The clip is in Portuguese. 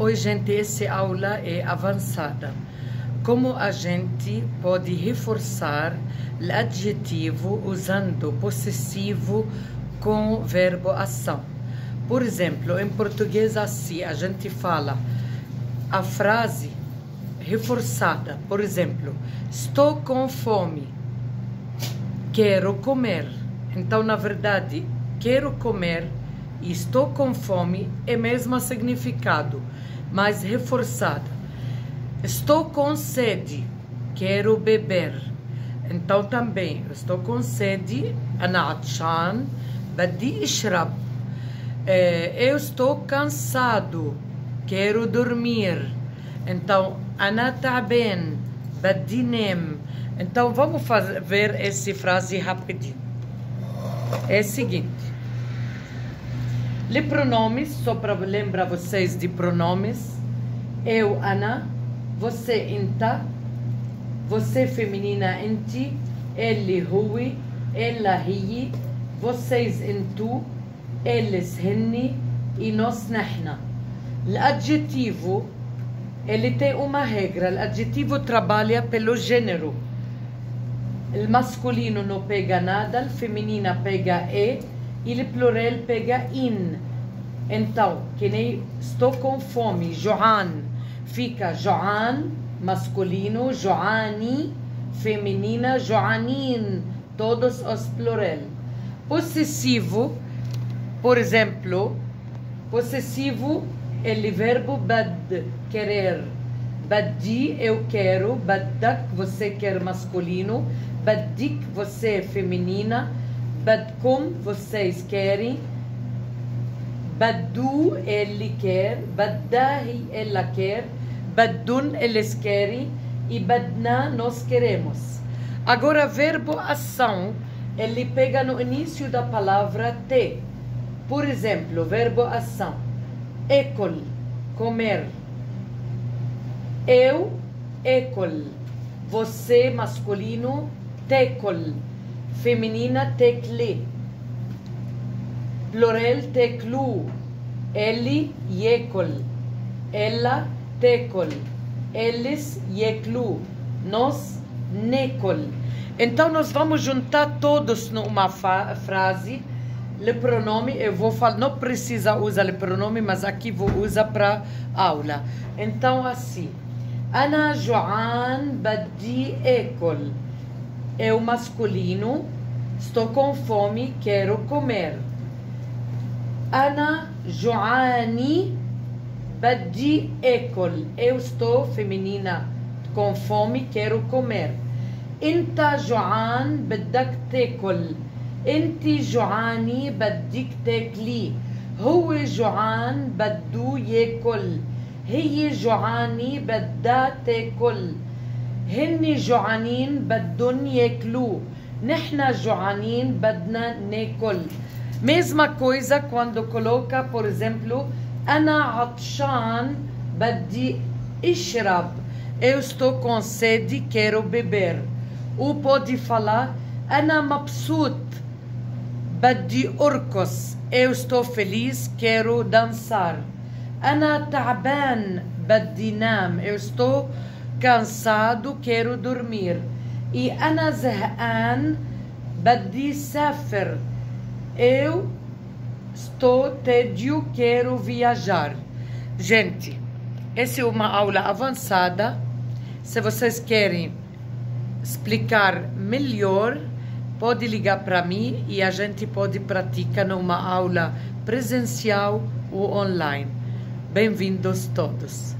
Oi, gente, essa aula é avançada. Como a gente pode reforçar o adjetivo usando possessivo com verbo ação? Por exemplo, em português assim, a gente fala a frase reforçada. Por exemplo, estou com fome, quero comer. Então, na verdade, quero comer estou com fome é mesmo significado, mas reforçada. Estou com sede, quero beber. Então também, estou com sede, أنا عطشان, بدي اشرب. Eu estou cansado, quero dormir. Então, أنا تعبان, بدي نام. Então vamos fazer, ver essa frase rapidinho. É o seguinte. Le pronomes, só para lembrar vocês de pronomes. Eu, Ana. Você, Inta. Você, feminina, Inti. Ele, Hui. Ela, Hi. Vocês, Intu. Eles, Henni. E nós, Nahna. O adjetivo, ele tem uma regra. O adjetivo trabalha pelo gênero. O masculino não pega nada, o feminina pega e il plural pega in. Então, que nem estou com fome, Joan, fica Joan, masculino, Joani, feminina, Joanin, todos os plural. Possessivo, por exemplo, possessivo é o verbo bad, querer. Badi, eu quero. Badak, você quer masculino. Badik, você é feminina. Badkum, vocês querem. Badu, ele quer. Baddahi, ela quer. Badun, eles querem. E badna, nós queremos. Agora, verbo ação, ele pega no início da palavra te. Por exemplo, verbo ação. Ecol, comer. Eu, ecol. Você, masculino, tecol feminina tekli, plural teklu, eli yekol, ela tekol, eles yeklu, nós nekol. Então nós vamos juntar todos numa frase. O pronome, eu vou falar, não precisa usar o pronome, mas aqui vou usar para aula. Então assim, Ana Joan badi ekol o masculino. Estou com fome, quero comer. Ana Joani Badi Ekol. Eu estou feminina, com fome, quero comer. Inta Joan بدك تاكل. انت جوعاني بدك تاكلي. هو جوعان بده ياكل. هي جوعاني بدها تاكل. هن جوعانين بدن ياكلوا نحن جوعانين بدنا ناكل. ميزما كويزا كواندو كولوكا بور اكزامبلو أنا عطشان بدي إشرب. eu estou com sede quero beber أو pode falar أنا مبسوط بدي أرقص. eu estou feliz quero dançar أنا تعبان بدي نام. eu estou cansado, quero dormir. E أنا زهقان بدي سافر. Eu estou tédio, quero viajar. Gente, essa é uma aula avançada. Se vocês querem explicar melhor, pode ligar para mim e a gente pode praticar numa aula presencial ou online. Bem-vindos todos.